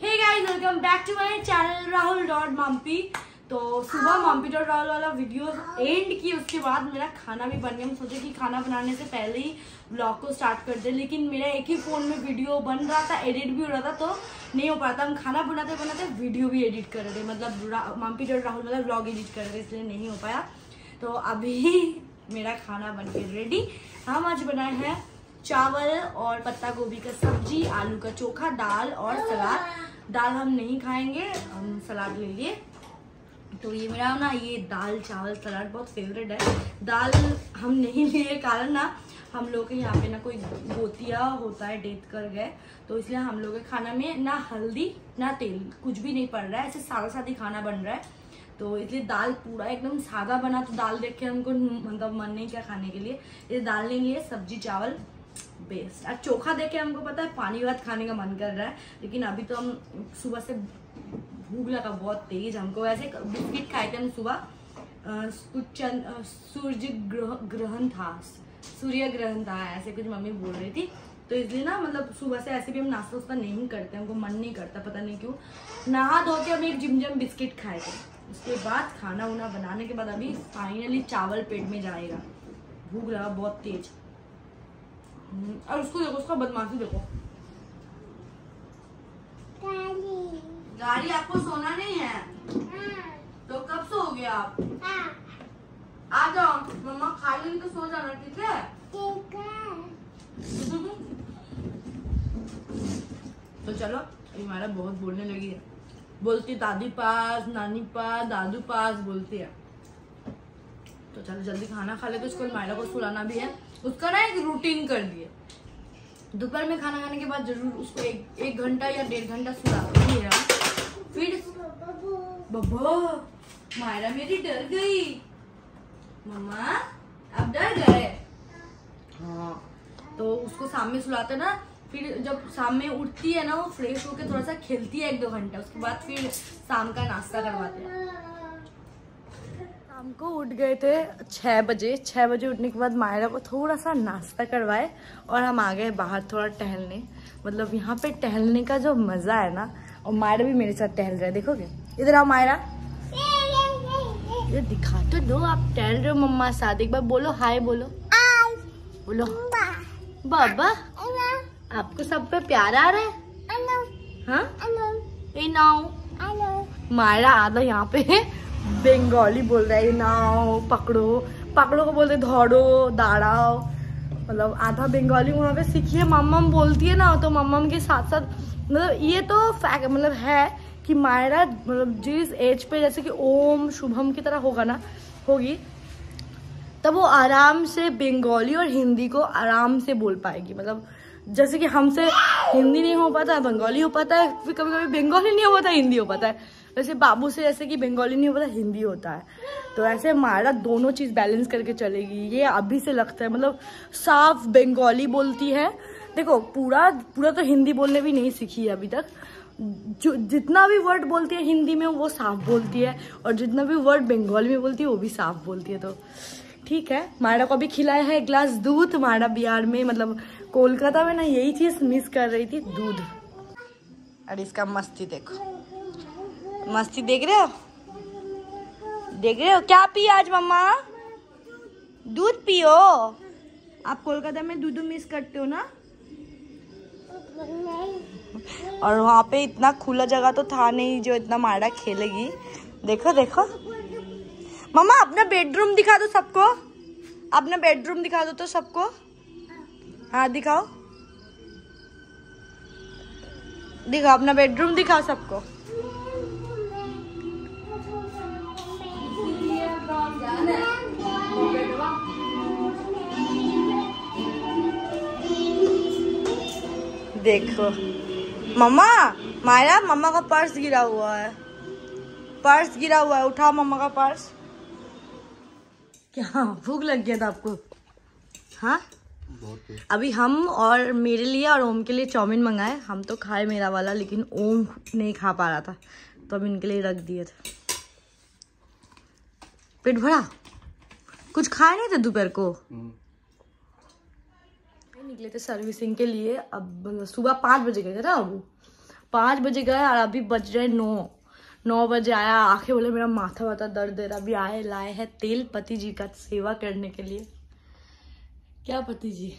Hey guys welcome back to my channel Rahul dot Mampi तो सुबह Mampi dot Rahul वाला video and की उसके बाद मेरा खाना भी बन गया। हम सोचे कि खाना बनाने से पहले ही ब्लॉग को स्टार्ट कर दे लेकिन मेरा एक ही फ़ोन में वीडियो बन रहा था एडिट भी हो रहा था तो नहीं हो पाता हम खाना बनाते बनाते वीडियो भी एडिट कर रहे थे। मतलब माम्पी डॉट राहुल मतलब ब्लॉग एडिट कर रहे इसलिए नहीं हो पाया। तो अभी मेरा खाना बन के रेडी हम आज बनाए हैं चावल और पत्ता गोभी का सब्ज़ी आलू का चोखा दाल और सलाद। दाल हम नहीं खाएँगे, हम सलाद ले लिए। तो ये मेरा ना, ये दाल चावल सलाद बहुत फेवरेट है। दाल हम नहीं लिए कारण ना, हम लोग के यहाँ पे ना कोई गोतिया होता है डेथ कर गए। तो इसलिए हम लोग के खाना में ना हल्दी, ना तेल, कुछ भी नहीं पड़ रहा है। ऐसे सादा सादी खाना बन रहा है। तो इसलिए दाल पूरा एकदम सादा बना। तो दाल देख के हमको मतलब मन नहीं किया खाने के लिए। ये दाल नहीं लिए, सब्ज़ी चावल। बेस्ट और चोखा देख के हमको पता है पानी भात खाने का मन कर रहा है, लेकिन अभी तो हम सुबह से भूख लगा बहुत तेज हमको। वैसे बिस्किट खाए थे हम सुबह कुछ सूर्य ग्रह, ग्रहण था। सूर्य ग्रहण था, ऐसे कुछ मम्मी बोल रही थी। तो इसलिए ना मतलब सुबह से ऐसे भी हम नाश्ता वास्ता नहीं करते, हमको मन नहीं करता, पता नहीं क्यों। नहा धो के हम एक जिमजम बिस्किट खाए थे। उसके बाद खाना उना बनाने के बाद अभी फाइनली चावल पेट में जाएगा। भूख लगा बहुत तेज। और उसको देखो उसका बदमाशी देखो। गाड़ी आपको सोना नहीं है? तो कब सोओगे आप? आ जाओ मम्मा खा लेंगे तो सो जाना ठीक है? तो चलो हमारा बहुत बोलने लगी है। बोलती दादी पास नानी पास दादू पास बोलती है। तो चलो जल्दी खाना खा ले तो उसको मायरा को सुलाना भी है। उसका ना एक रूटीन कर दिए। दोपहर में खाना खाने के बाद ज़रूर उसको एक एक घंटा या डेढ़ घंटा ही है। फिर बब्बा मायरा मेरी डर गई। मम्मा अब डर गए? हाँ। तो उसको शाम में सुलाते ना फिर जब शाम में उठती है ना वो फ्रेश होके थोड़ा सा खेलती है एक दो घंटा उसके बाद फिर शाम का नाश्ता करवाते हैं। शाम को उठ गए थे छः बजे। छः बजे उठने के बाद मायरा को थोड़ा सा नाश्ता करवाए और हम आ गए बाहर थोड़ा टहलने। मतलब यहाँ पे टहलने का जो मज़ा है ना और मायरा भी मेरे साथ टहल रहा है देखोगे? इधर आओ मायरा। ये दिखा तो दो आप टहल रहे हो मम्मा साथ। एक बार बोलो हाय बोलो। बोलो। बाबा आपको सब पे प्यार आ रहा है? हाँ? मायरा आधा यहाँ पे। बंगाली बोल रहा है, नाव, पकड़ो। पकड़ो को बोलते धौड़ो, दाड़ाओ। मतलब आधा बंगाली वहाँ पे सीखी है, मम्मम बोलती है ना तो मम्मम के साथ साथ मतलब ये तो फैक्ट मतलब है कि मायरा मतलब जिस एज पे जैसे कि ओम शुभम की तरह होगा ना, होगी, तब वो आराम से बंगाली और हिंदी को आराम से बोल पाएगी। मतलब जैसे कि हमसे हिंदी नहीं हो पाता, बंगाली हो पाता है फिर कभी कभी बंगाली नहीं हो पाता, हिंदी हो पाता है। वैसे बाबू से जैसे कि बंगाली नहीं हो पाता हिंदी होता है। तो ऐसे मारा दोनों चीज़ बैलेंस करके चलेगी। ये अभी से लगता है मतलब साफ़ बंगाली बोलती है। देखो, पूरा पूरा तो हिंदी बोलने भी नहीं सीखी है अभी तक। जो, जितना भी वर्ड बोलती है हिंदी में, वो साफ़ बोलती है। और जितना भी वर्ड बंगाली में बोलती है, वो भी साफ़ बोलती है। तो ठीक है मायरा को अभी खिलाया है एक ग्लास दूध। मायरा बिहार में मतलब कोलकाता में ना यही चीज़ मिस कर रही थी, दूध। और इसका मस्ती देखो। मस्ती देख रहे हो? देख रहे हो? क्या पी आज मम्मा? दूध पियो। आप कोलकाता में दूध मिस करते हो ना? और वहाँ पे इतना खुला जगह तो था नहीं जो इतना मायरा खेलेगी। देखो देखो। मम्मा अपना बेडरूम दिखा दो सबको। अपना बेडरूम दिखा दो तो सबको। हाँ दिखाओ। दिखाओ अपना बेडरूम दिखाओ सबको। देखो। मम्मा मायरा मम्मा का पर्स गिरा हुआ है। पर्स गिरा हुआ है। उठाओ मम्मा का पर्स। क्या भूख लग गया था आपको? हाँ? अभी हम और मेरे लिए और ओम के लिए चाउमीन मंगाए। हम तो खाए मेरा वाला लेकिन ओम नहीं खा पा रहा था। तो हम इनके लिए रख दिए थे। पेट भरा। कुछ खाए नहीं थे दोपहर को? निकले थे सर्विसिंग के लिए, अब सुबह पाँच बजे गए थे ना अबू। पाँच बजे गया और अभी बज रहे नौ। नौ बजे आया आके बोले, मेरा माथा वाथा दर्द दे रहा अभी आए, लाए हैं तेल पति जी का सेवा करने के लिए। क्या पति जी?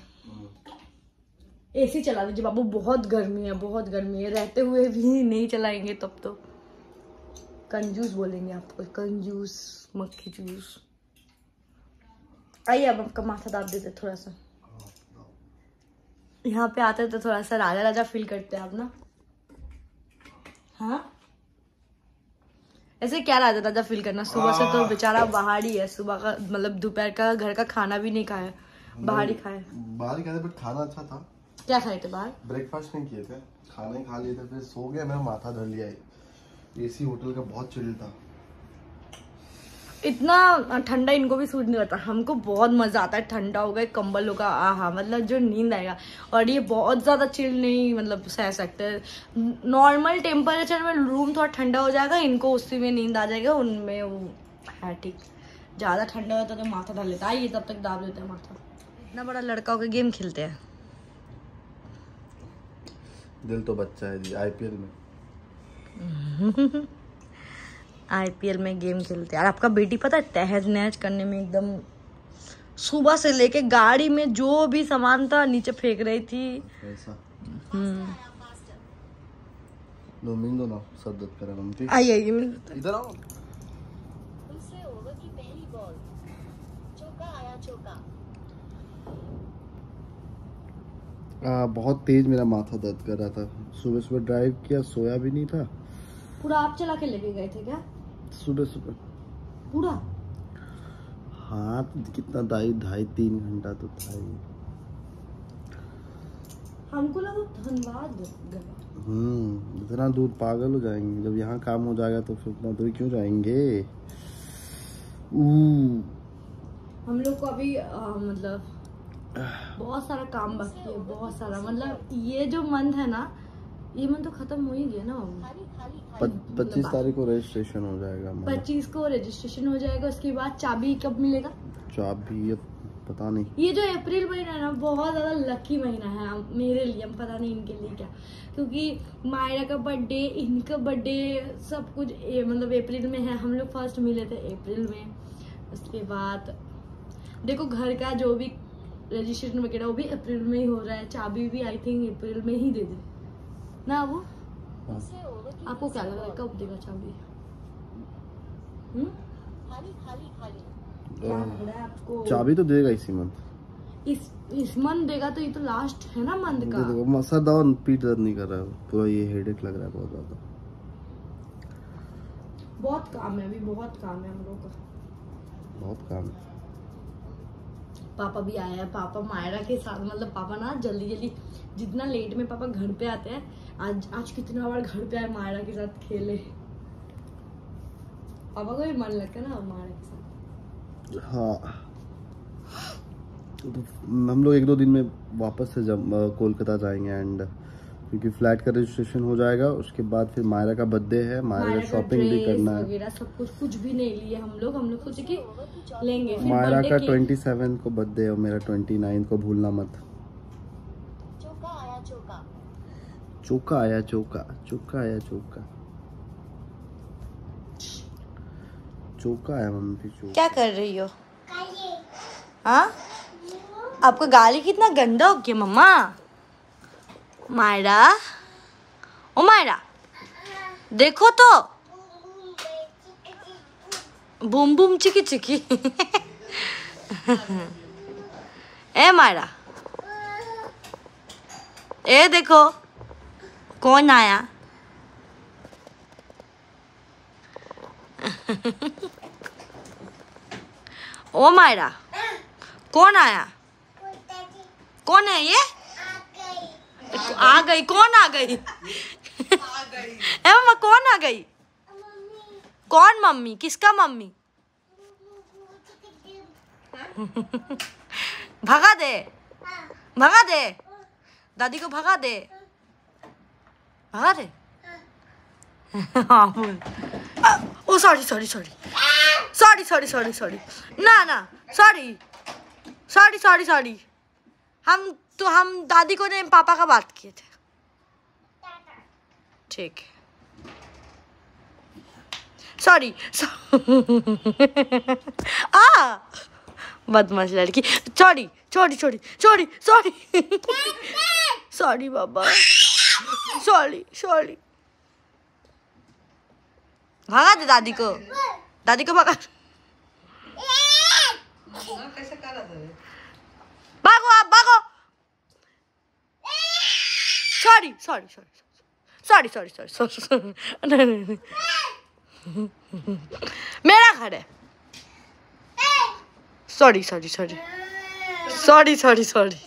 एसी चला दीजिए बाबू, बहुत गर्मी है, बहुत गर्मी है। रहते हुए भी नहीं चलाएँगे तब तो। कंजूस बोलेंगे आपको कंजूस मक्खी जूस। आइए अब आपका माथा दाब देते थोड़ा सा। यहाँ पे आते तो थोड़ा सा राजा राजा फील करते हैं आप ना। हाँ? ऐसे क्या राजा राजा फील करना? सुबह से तो बेचारा बाहर ही है सुबह का मतलब दोपहर का घर का खाना भी नहीं खाया बाहर ही खाया। बाहर ही बट खाना अच्छा था। क्या खाए थे बाहर? ब्रेकफास्ट नहीं किए थे खाने खा लिए थे फिर सो गया मेरा माथा धर लिया। एसी होटल का बहुत चिल था। इतना ठंडा इनको भी सूट नहीं करता हमको बहुत मज़ा आता है। ठंडा होगा कंबल होगा आहा मतलब जो नींद आएगा। और ये बहुत ज़्यादा चिल नहीं मतलब सह सकते। नॉर्मल टेम्परेचर में रूम थोड़ा ठंडा हो जाएगा इनको उसी में नींद आ जाएगा उनमें वो है ठीक। ज़्यादा ठंडा होता तो माथा डाल लेता। आइए तब तक दाब लेते हैं माथा। इतना बड़ा लड़का होकर गेम खेलते हैं। दिल तो बच्चा है जी आईपीएल में। आईपीएल में गेम खेलते हैं। आपका बेटी पता है तहज नहज करने में एकदम सुबह से लेके गाड़ी में जो भी सामान था नीचे फेंक रही थी। ऐसा हम्म। आइए इधर आओ। दूसरे ओवर की पहली बॉल चौका आया चौका। आ, बहुत तेज मेरा माथा दर्द कर रहा था। सुबह सुबह ड्राइव किया सोया भी नहीं था। पूरा आप चला के लेके गए थे क्या? सुबह सुबह। पूरा? हाँ तो कितना ढाई ढाई तीन घंटा तो था ही। हमको लगा धनबाद हम्म इतना दूर पागल हो जाएँगे। जब यहाँ काम हो जाएगा तो फिर उतना दूर क्यों जाएँगे? हम लोग को अभी अ, मतलब बहुत सारा काम बाकी है बहुत सारा। मतलब ये जो मंथ है ना ये मंथ तो खत्म हो ही गया ना। खाली खाली खाली। पच्चीस तारीख को रजिस्ट्रेशन हो जाएगा पच्चीस को रजिस्ट्रेशन हो जाएगा उसके बाद चाबी कब मिलेगा? चाबी अब पता नहीं। ये जो अप्रैल महीना है ना बहुत ज़्यादा लकी महीना है मेरे लिए हम पता नहीं इनके लिए क्या। क्योंकि मायरा का बर्थडे इनका बर्थडे सब कुछ ए, मतलब अप्रैल में है हम लोग फ़र्स्ट मिले थे अप्रैल में। उसके बाद देखो घर का जो भी रजिस्ट्रेशन वगैरह वो भी अप्रैल में ही हो रहा है। चाबी भी आई थिंक अप्रैल में ही दे दे। ना वो दूसरे ओवर की आपको क्या लग रहा है कब देगा चाबी हम्म? खाली खाली खाली। क्या लग रहा है आपको? चाबी तो देगा इसी मंथ। इस इस मंथ देगा तो ये तो लास्ट है ना मंथ का? देखो सर दवा पीठ दर्द नहीं कर रहा है। पूरा ये हेडेक लग रहा है बहुत ज़्यादा। बहुत काम है अभी बहुत काम है हम लोग का। बहुत काम है। पापा भी आया है, पापा मायरा के साथ मतलब पापा ना जल्दी जल्दी, जितना लेट में पापा घर पे आते हैं, आज आज कितना बार घर पे आए मायरा के साथ खेले। पापा को भी मन लगता है ना मायरा के साथ। हाँ। तो हम लोग एक दो दिन में वापस से जब कोलकाता जाएँगे एंड क्योंकि फ्लैट का रजिस्ट्रेशन हो जाएगा उसके बाद फिर मायरा का बर्थडे है मायरा का शॉपिंग भी करना है। सब कुछ कुछ भी नहीं लिए हम लोग। हम लोग सोचे कि लेंगे मायरा का ट्वेंटी सेवन को बर्थडे है और मेरा ट्वेंटी नाइन को भूलना मत। चौका आया चौका। चौका आया चौका चौका आया चौका। चौका मम्मी फिर चौका। क्या कर रही हो? हाँ? आपका गाली कितना गंदा हो गया मम्मा। मायरा ओ मायरा देखो तो बूम बूम चिकी चिकी ए मायरा ए देखो कौन आया ओ मायरा कौन आया कौन है ये आ गई, कौन आ गई? मम्मा कौन आ गई? कौन मम्मी? किसका मम्मी? भगा दे। भगा दे। दादी को भगा दे। भगा दे। हाँ ओ sorry sorry sorry sorry sorry sorry sorry ना ना सॉरी सॉरी सॉरी सॉरी हम तो हम दादी को ने पापा का बात किए थे। ठीक सॉरी आ! बदमाश लड़की। Sorry sorry sorry sorry sorry sorry बाबा। सॉरी सॉरी भगा दे दादी को। दादी को भगा। भागो आप भागो। Sorry sorry sorry sorry sorry sorry sorry नहीं नहीं नहीं मेरा घर है sorry sorry sorry sorry sorry sorry